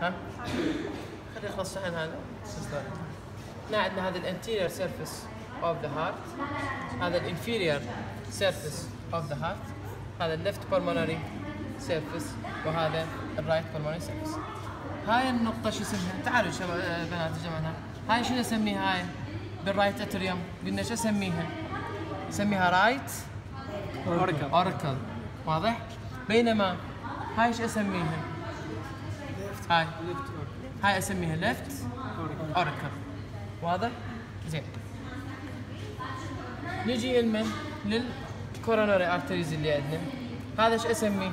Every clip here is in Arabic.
ها خلي يخلص الحين هذا هنا عندنا هذا ال anterior surface of the heart هذا ال inferior surface of the heart هذا ال left pulmonary surface وهذا ال right pulmonary surface هاي النقطة شو اسمها؟ تعالوا شباب آه، بنات جماعة هاي شنو اسميها هاي؟ بال right atrium قلنا شو اسميها؟ اسميها right auricle auricle واضح؟ بينما هاي إيش اسميها؟ هاي هاي أسميها left auricle واضح؟ زين نجي لمن؟ لل coronary arteries اللي عندنا هذا إيش اسميه؟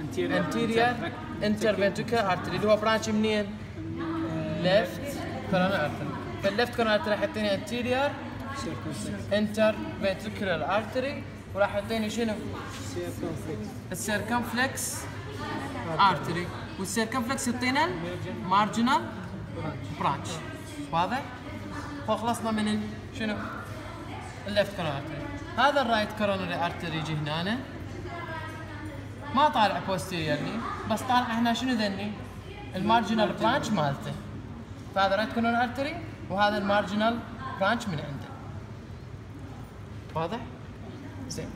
anterior interventricular artery اللي هو branch منين؟ left coronary artery فال left coronary artery راح يعطيني anterior interventricular artery وراح يعطيني شنو؟ ال circumflex artery وال circumflex يعطينا ال marginal branch واضح؟ فخلصنا من ال- شنو؟ ال left coronary artery هذا ال right coronary artery يجي هنا ما طالع posteriorly بس طالع هنا شنو ذني؟ ال marginal branch مالته فهذا right coronary artery وهذا ال marginal branch من عنده واضح؟ زين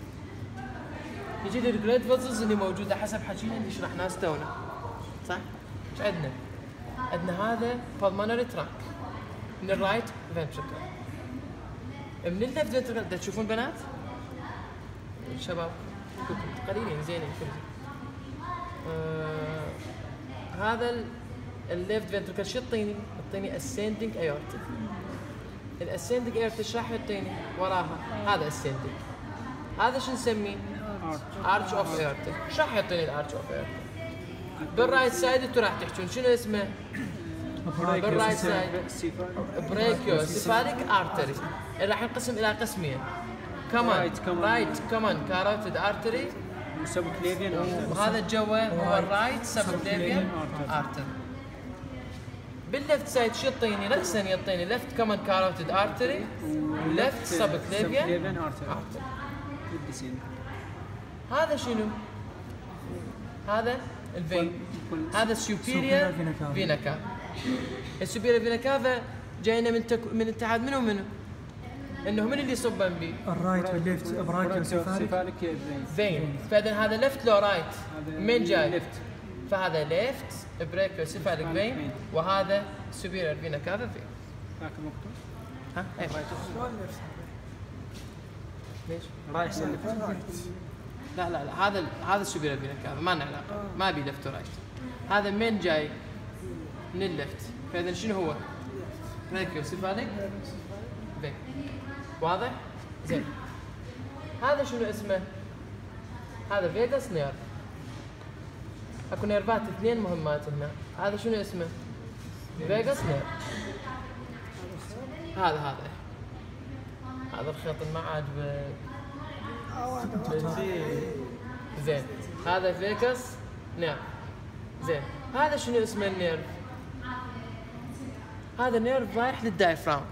يجي لي ال great vessels اللي موجودة حسب حكينا اللي شرحناه استونا صح؟ إيش عندنا؟ عندنا هذا pulmonary trunk من ال right ventricle من ال left ventricle دا تشوفون بنات؟ شباب قليلين زينين كل آه هذا ال left ventricle شو يعطيني؟ يعطيني ascending aorta ال ascending aorta إيش راح يعطيني وراها؟ هذا ascending هذا شو نسميه؟ arch of aorta إيش راح يعطيني ال arch of aorta؟ بال right side أنتم راح تحجون شنو اسمه؟ بال right side brachiocephalic artery راح ينقسم إلى قسمين. common. right common carotid artery و subclavian وهذا الجوا هو ال right subclavian artery بال left side شو يعطيني؟ راسا يعطيني left common carotid artery و left subclavian artery هذا شنو؟ هذا ال vein هذا cava. vena cava ال superior vena cava جاينا من تك... من اتحاد منو ومنو؟ إنه من اللي يصبن بي؟ ال right وال left brachiocephalic cephalic vein فإذا هذا left لو right من جاي؟ left فهذا left brachiocephalic vein. وهذا superior vena cava وين ذاك مكتوب ها؟ إيه ليش؟ رايح left لا لا لا هذا هذا ال superior vena cava ما له علاقة ما بي left و right هذا من جاي؟ من ال left فإذا شنو هو؟ brachiocephalic vein واضح؟ زين. هذا شنو اسمه؟ هذا vagus nerve أكو nerve ات اثنين مهمات هنا. هذا شنو اسمه؟ vagus nerve هذا هذا. هذا الخيط اللي ما عاجبك. زين. هذا vagus nerve زين. هذا شنو اسمه ال nerve؟ هذا nerve رايح لل diaphragm.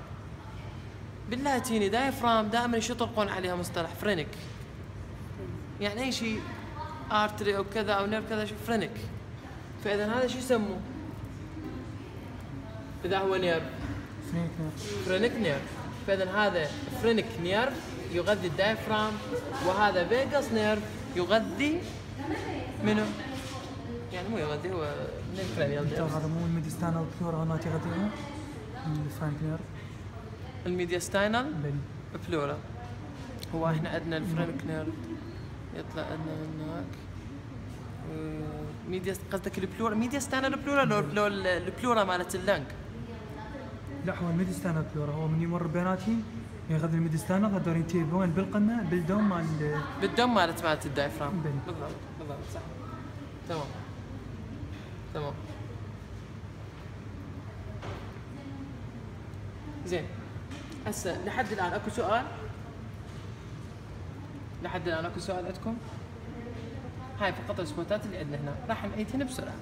باللاتيني diaphragm دائما شو يطلقون عليها مصطلح؟ phrenic. يعني أي شيء artery أو كذا أو nerve كذا phrenic. فاذا هذا شو يسموه؟ إذا هو nerve. phrenic nerve. فاذا هذا phrenic nerve يغذي ال diaphragm وهذا vagus nerve يغذي منو؟ يعني مو يغذي هو من nerve هذا مو ال mediastinal pleura هنا تغذيهم ال phrenic nerve ال mediastinal بل pleura. هو إحنا عندنا ال phrenic nerve يطلع عندنا هناك. ميديا قصدك ال pleura mediastinal pleura لو لو البلورا مالت ال lung لا هو ال mediastinal pleura هو من يمر بيناتهم؟ يغذي ال mediastinal هذول ينتهي بالقمة بال dome مال بال dome مالت مالت ال diaphragm. بالضبط بالضبط صح. تمام. تمام. زين. هسه لحد الآن أكو سؤال؟ لحد الآن أكو سؤال عندكم؟ هاي فقط السبوتات اللي عندنا. هنا راح نعيدهن بسرعة.